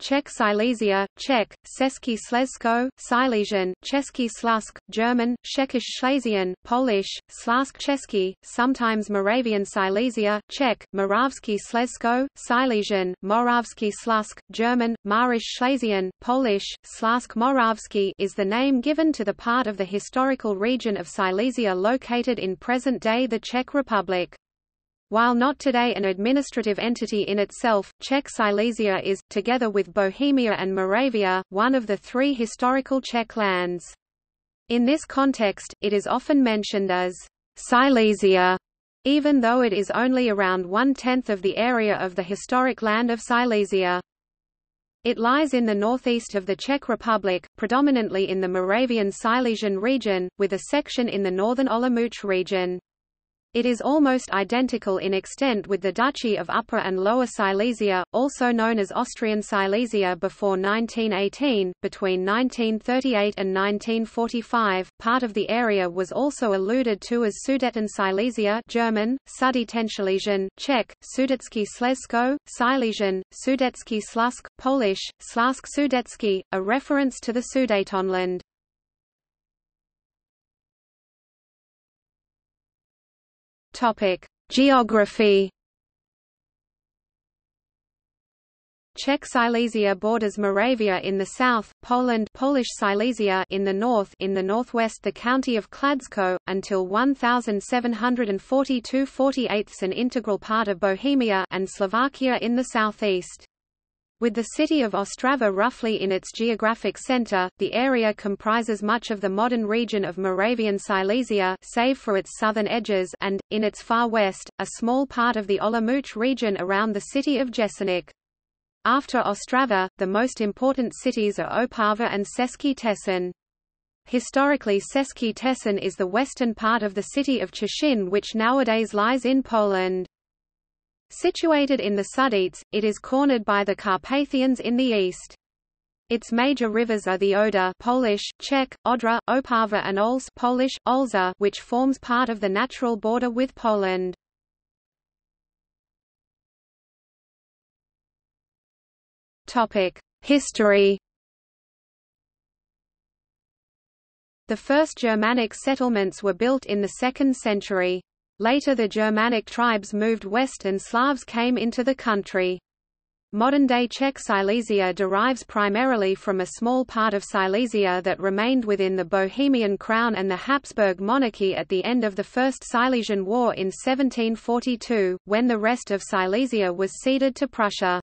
Czech Silesia, Czech, Český Slezsko, Silesian, Český Slusk, German, Tschechisch Schlesien, Polish, Slask Český, sometimes Moravian Silesia, Czech, Moravsky Slezsko, Silesian, Moravsky Slusk, German, Mährisch Schlesien, Polish, Slask Moravsky is the name given to the part of the historical region of Silesia located in present-day the Czech Republic. While not today an administrative entity in itself, Czech Silesia is, together with Bohemia and Moravia, one of the three historical Czech lands. In this context, it is often mentioned as Silesia, even though it is only around one-tenth of the area of the historic land of Silesia. It lies in the northeast of the Czech Republic, predominantly in the Moravian Silesian region, with a section in the northern Olomouc region. It is almost identical in extent with the Duchy of Upper and Lower Silesia, also known as Austrian Silesia before 1918. Between 1938 and 1945, part of the area was also alluded to as Sudeten Silesia (German: Sudetensilesian, Czech: Sudetsky Slezsko, Silesian: Sudetsky Slusk, Polish: Slask Sudetsky, a reference to the Sudetenland. Topic: Geography. Czech Silesia borders Moravia in the south, Poland Polish Silesia in the north in the northwest the county of Kladsko, until 1742 48 an integral part of Bohemia and Slovakia in the southeast. With the city of Ostrava roughly in its geographic center, the area comprises much of the modern region of Moravian Silesia save for its southern edges and, in its far west, a small part of the Olomouc region around the city of Jeseník. After Ostrava, the most important cities are Opava and Český Těšín. Historically Český Těšín is the western part of the city of Cieszyn which nowadays lies in Poland. Situated in the Sudetes, it is cornered by the Carpathians in the east. Its major rivers are the Oder Polish, Czech, Odra, Opava and Ols Polish, Olza, which forms part of the natural border with Poland. History The first Germanic settlements were built in the 2nd century. Later the Germanic tribes moved west and Slavs came into the country. Modern-day Czech Silesia derives primarily from a small part of Silesia that remained within the Bohemian crown and the Habsburg monarchy at the end of the First Silesian War in 1742, when the rest of Silesia was ceded to Prussia.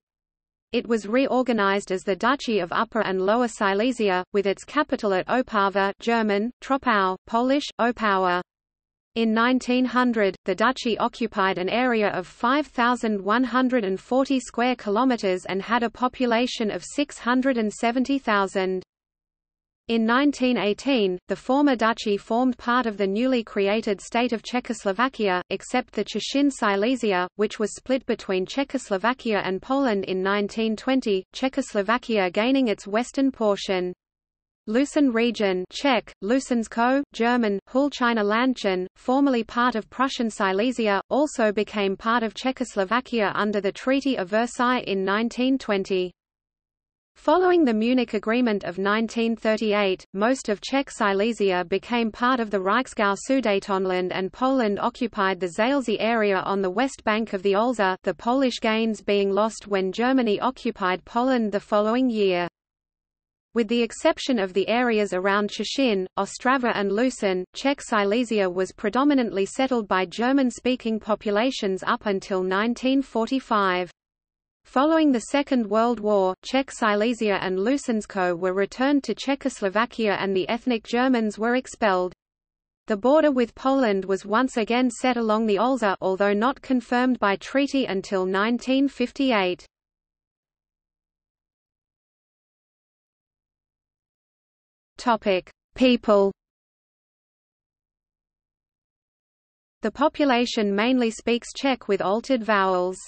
It was reorganized as the Duchy of Upper and Lower Silesia, with its capital at Opava German, Troppau, Polish, Opawa. In 1900, the duchy occupied an area of 5,140 square kilometers and had a population of 670,000. In 1918, the former duchy formed part of the newly created state of Czechoslovakia, except the Cieszyn Silesia, which was split between Czechoslovakia and Poland in 1920, Czechoslovakia gaining its western portion. Hlučín region Czech, Hlučínsko, German, Hultschiner Ländchen, formerly part of Prussian Silesia, also became part of Czechoslovakia under the Treaty of Versailles in 1920. Following the Munich Agreement of 1938, most of Czech Silesia became part of the Reichsgau Sudetenland and Poland occupied the Zaolzie area on the west bank of the Olza the Polish gains being lost when Germany occupied Poland the following year. With the exception of the areas around Cieszyn, Ostrava and Hlučín, Czech Silesia was predominantly settled by German-speaking populations up until 1945. Following the Second World War, Czech Silesia and Hlučínsko were returned to Czechoslovakia and the ethnic Germans were expelled. The border with Poland was once again set along the Olza although not confirmed by treaty until 1958. Topic: People. The population mainly speaks Czech with altered vowels.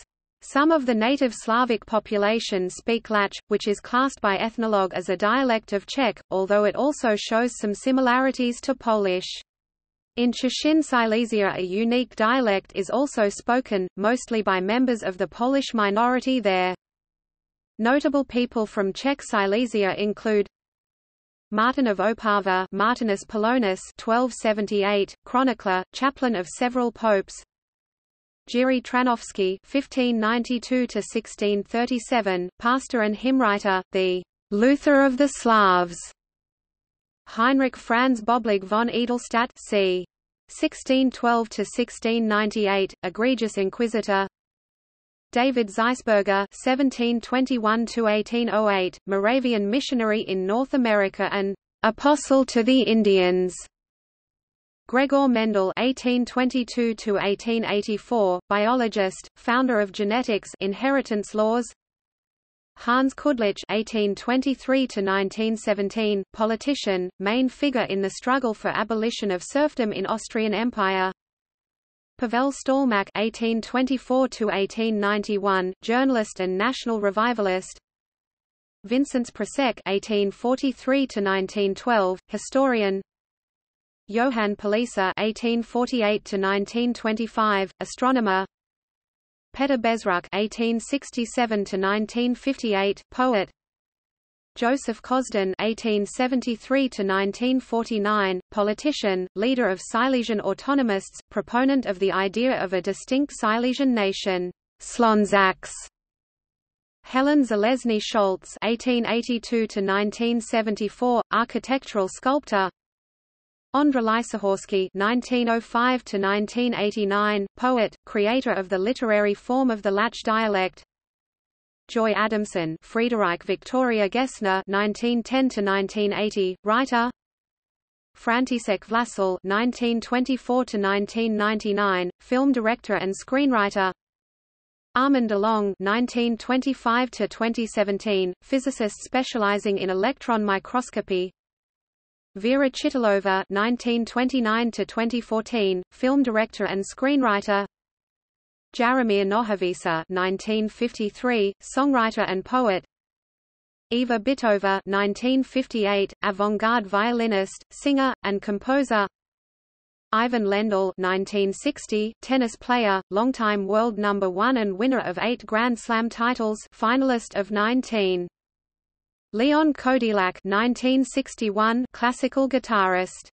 Some of the native Slavic population speak Lach, which is classed by Ethnologue as a dialect of Czech, although it also shows some similarities to Polish. In Cieszyn Silesia a unique dialect is also spoken, mostly by members of the Polish minority there. Notable people from Czech Silesia include Martin of Opava Martinus Polonus 1278, chronicler, chaplain of several popes Jiří Tranovský (1592–1637), pastor and hymn writer, the Luther of the Slavs. Heinrich Franz Boblig von Edelstadt, c. 1612–1698, egregious inquisitor. David Zeisberger (1721–1808), Moravian missionary in North America and apostle to the Indians. Gregor Mendel (1822–1884), biologist, founder of genetics, inheritance laws. Hans Kudlich (1823–1917), politician, main figure in the struggle for abolition of serfdom in Austrian Empire. Pavel Stalmach (1824–1891), journalist and national revivalist. Vincent Prasek (1843–1912), historian. Johann Palisa (1848–1925), astronomer. Petr Bezruč (1867–1958), poet. Joseph Kożdoń (1873–1949), politician, leader of Silesian autonomists, proponent of the idea of a distinct Silesian nation, Slonzacs. Helen Zelezny Scholz (1882–1974), architectural sculptor. Ondra Łysohorsky (1905–1989), poet, creator of the literary form of the Lach dialect. Joy Adamson, Friederike Victoria Gessner (1910–1980), writer. František Vláčil (1924–1999), film director and screenwriter. Armin DeLong (1925–2017), physicist specializing in electron microscopy. Vera Chytilova (1929–2014), film director and screenwriter. Jaromír Nohavica (1953), songwriter and poet. Iva Bittová (1958), avant-garde violinist, singer, and composer. Ivan Lendl 1960, tennis player, longtime world number one and winner of eight Grand Slam titles finalist of 19. Leon Kodylac 1961 classical guitarist